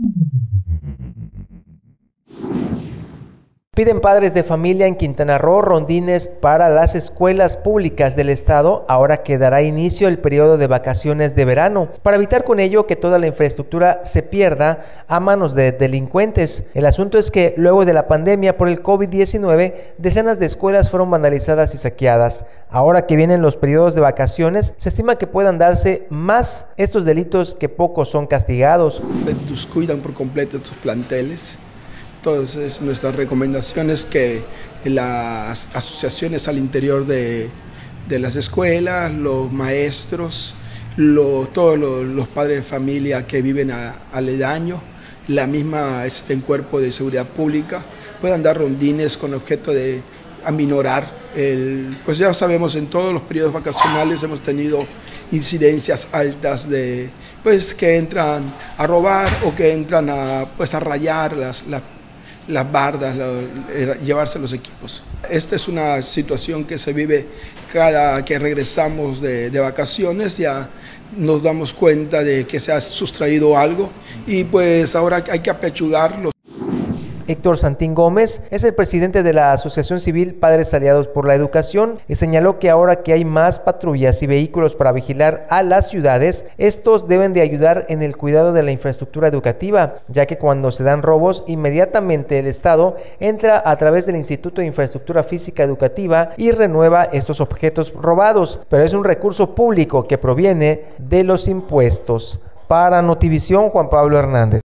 Thank you. Piden padres de familia en Quintana Roo rondines para las escuelas públicas del estado ahora que dará inicio el periodo de vacaciones de verano, para evitar con ello que toda la infraestructura se pierda a manos de delincuentes. El asunto es que luego de la pandemia por el COVID-19, decenas de escuelas fueron vandalizadas y saqueadas. Ahora que vienen los periodos de vacaciones, se estima que puedan darse más estos delitos que pocos son castigados. Descuidan por completo sus planteles entonces, nuestra recomendación es que las asociaciones al interior de, las escuelas, los maestros, todos los, padres de familia que viven aledaño, la misma este, cuerpo de seguridad pública, puedan dar rondines con objeto de aminorar el, pues ya sabemos en todos los periodos vacacionales hemos tenido incidencias altas de pues que entran a robar o que entran a pues a rayar las las bardas, llevarse los equipos. Esta es una situación que se vive cada que regresamos de, de vacaciones, ya nos damos cuenta de que se ha sustraído algo y pues ahora hay que apechugarlo. Héctor Santín Gómez es el presidente de la Asociación Civil Padres Aliados por la Educación y señaló que ahora que hay más patrullas y vehículos para vigilar a las ciudades, estos deben de ayudar en el cuidado de la infraestructura educativa, ya que cuando se dan robos, inmediatamente el Estado entra a través del Instituto de Infraestructura Física Educativa y renueva estos objetos robados, pero es un recurso público que proviene de los impuestos. Para Notivisión, Juan Pablo Hernández.